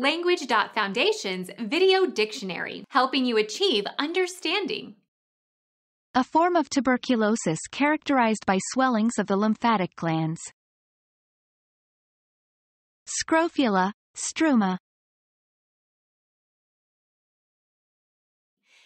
Language.Foundation's Video Dictionary, helping you achieve understanding. A form of tuberculosis characterized by swellings of the lymphatic glands. Scrofula, struma.